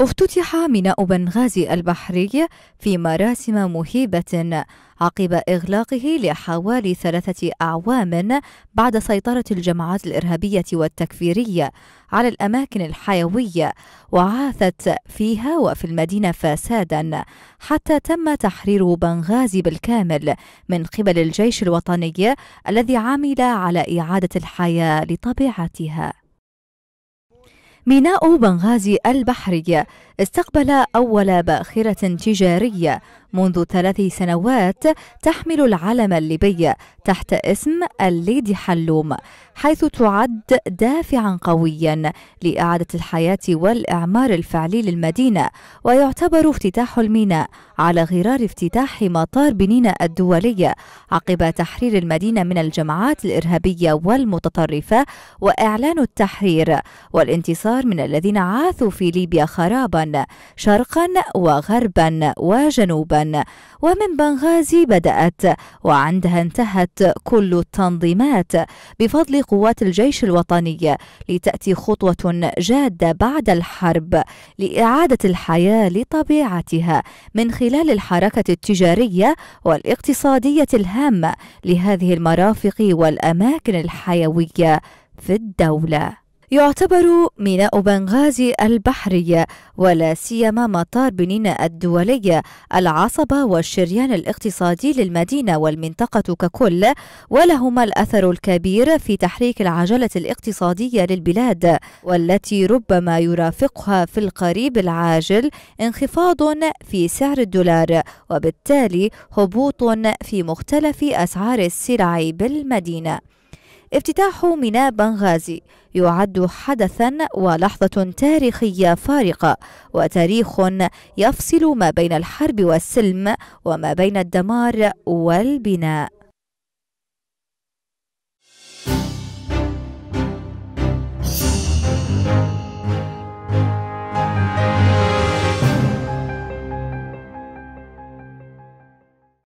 افتتح ميناء بنغازي البحري في مراسم مهيبة عقب إغلاقه لحوالي ثلاثة أعوام بعد سيطرة الجماعات الإرهابية والتكفيرية على الأماكن الحيوية وعاثت فيها وفي المدينة فسادا حتى تم تحرير بنغازي بالكامل من قبل الجيش الوطني الذي عمل على إعادة الحياة لطبيعتها. ميناء بنغازي البحري استقبل أول باخرة تجارية منذ ثلاث سنوات تحمل العلم الليبي تحت اسم الليدي حلوم حيث تعد دافعا قويا لإعادة الحياة والإعمار الفعلي للمدينة ويعتبر افتتاح الميناء على غرار افتتاح مطار بنين الدولي عقب تحرير المدينة من الجماعات الإرهابية والمتطرفة وإعلان التحرير والانتصار من الذين عاثوا في ليبيا خرابا شرقا وغربا وجنوبا. ومن بنغازي بدأت وعندها انتهت كل التنظيمات بفضل قوات الجيش الوطني لتأتي خطوة جادة بعد الحرب لإعادة الحياة لطبيعتها من خلال الحركة التجارية والاقتصادية الهامة لهذه المرافق والأماكن الحيوية في الدولة. يعتبر ميناء بنغازي البحري ولا سيما مطار بنين الدولي العصبة والشريان الاقتصادي للمدينة والمنطقة ككل ولهما الأثر الكبير في تحريك العجلة الاقتصادية للبلاد والتي ربما يرافقها في القريب العاجل انخفاض في سعر الدولار وبالتالي هبوط في مختلف أسعار السلع بالمدينة. افتتاح ميناء بنغازي يعد حدثا ولحظة تاريخية فارقة وتاريخ يفصل ما بين الحرب والسلم وما بين الدمار والبناء.